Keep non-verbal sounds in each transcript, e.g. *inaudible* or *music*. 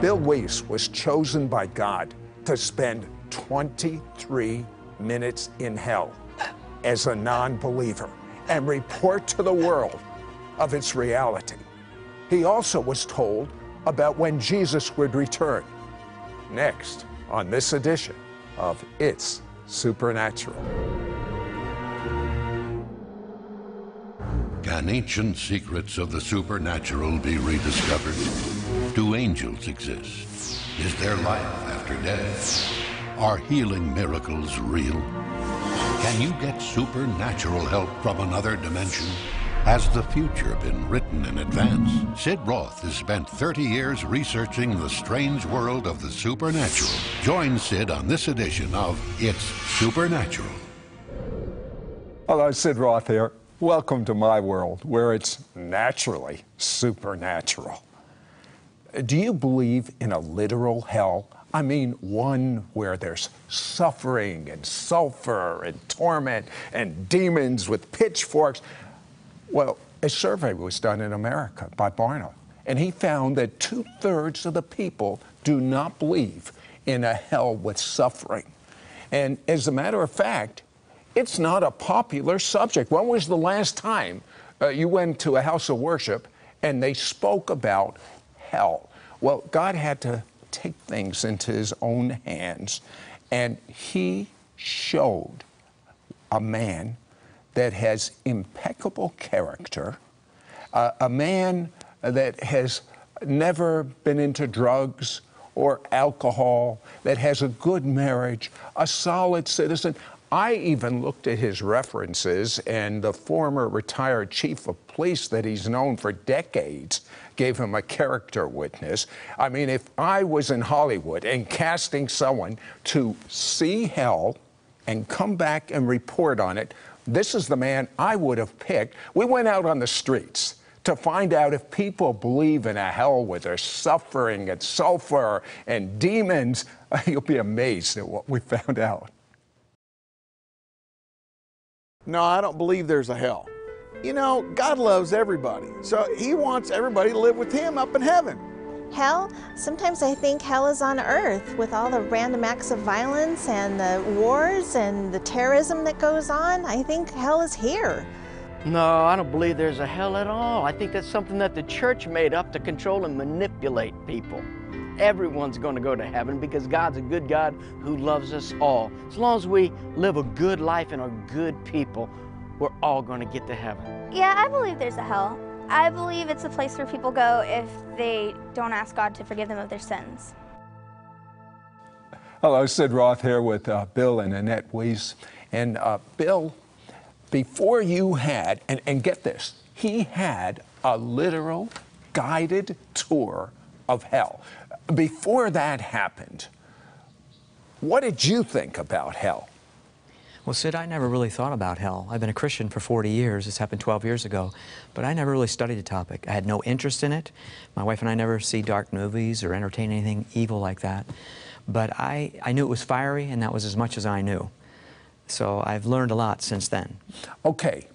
Bill Wiese was chosen by God to spend 23 minutes in hell as a non believer and report to the world of its reality. He also was told about when Jesus would return. Next on this edition of It's Supernatural. Can ancient secrets of the supernatural be rediscovered? Do angels exist? Is there life after death? Are healing miracles real? Can you get supernatural help from another dimension? Has the future been written in advance? Sid Roth has spent 30 years researching the strange world of the supernatural. Join Sid on this edition of It's Supernatural. Hello, Sid Roth here. Welcome to my world where it's naturally supernatural. Do you believe in a literal hell? I mean, one where there's suffering and sulfur and torment and demons with pitchforks. Well, a survey was done in America by Barna, and he found that two thirds of the people do not believe in a hell with suffering. And as a matter of fact, it's not a popular subject. When was the last time uh, you went to a house of worship and they spoke about hell? Well, God had to take things into his own hands, and he showed a man that has impeccable character, uh, a man that has never been into drugs or alcohol, that has a good marriage, a solid citizen. I even looked at his references, and the former retired chief of police that he's known for decades gave him a character witness. I mean, if I was in Hollywood and casting someone to see hell and come back and report on it, this is the man I would have picked. We went out on the streets to find out if people believe in a hell where there's suffering and sulfur and demons. *laughs* You'll be amazed at what we found out. No, I don't believe there's a hell. You know, God loves everybody, so He wants everybody to live with Him up in heaven. Hell, sometimes I think hell is on earth with all the random acts of violence and the wars and the terrorism that goes on. I think hell is here. No, I don't believe there's a hell at all. I think that's something that the church made up to control and manipulate people. Everyone's going to go to heaven because God's a good God who loves us all. As long as we live a good life and are good people, we're all going to get to heaven. Yeah, I believe there's a hell. I believe it's a place where people go if they don't ask God to forgive them of their sins. Hello, Sid Roth here with uh, Bill and Annette Wiese. And uh, Bill, before you had, and, and get this, he had a literal guided tour of hell. Before that happened, what did you think about hell? Well, Sid, I never really thought about hell. I've been a Christian for 40 years. This happened 12 years ago. But I never really studied the topic. I had no interest in it. My wife and I never see dark movies or entertain anything evil like that. But I, I knew it was fiery, and that was as much as I knew. So I've learned a lot since then. Okay.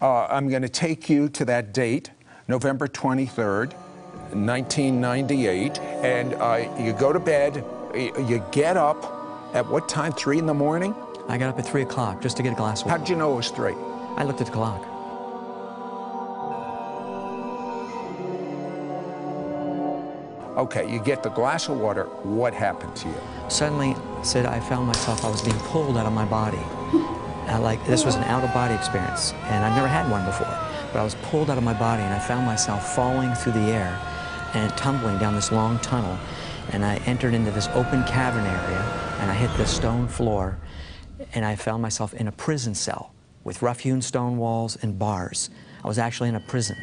Uh, I'm going to take you to that date, November 23rd, 1998. And uh, you go to bed, you get up at what time? 3 in the morning? I got up at 3 o'clock just to get a glass of water. How did you know it was 3? I looked at the clock. Okay, you get the glass of water. What happened to you? Suddenly, Sid, I found myself, I was being pulled out of my body. Uh, like, this was an out-of-body experience, and I've never had one before. But I was pulled out of my body, and I found myself falling through the air and tumbling down this long tunnel. And I entered into this open cavern area, and I hit the stone floor, and I found myself in a prison cell with rough-hewn stone walls and bars. I was actually in a prison,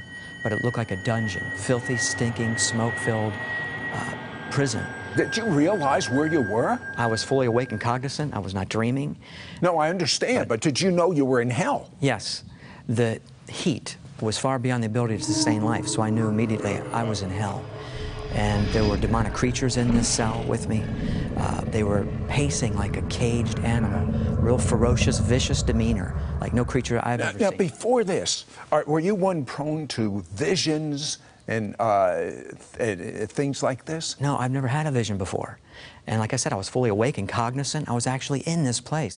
but it looked like a dungeon, filthy, stinking, smoke-filled uh, prison. Did you realize where you were? I was fully awake and cognizant. I was not dreaming. No, I understand, but, but did you know you were in hell? Yes. The heat was far beyond the ability to sustain life, so I knew immediately I was in hell. and there were demonic creatures in this cell with me. Uh, they were pacing like a caged animal, real ferocious, vicious demeanor, like no creature I've Now, ever now, seen. before this, are, were you one prone to visions and uh, th- uh, things like this? No, I've never had a vision before. And like I said, I was fully awake and cognizant. I was actually in this place.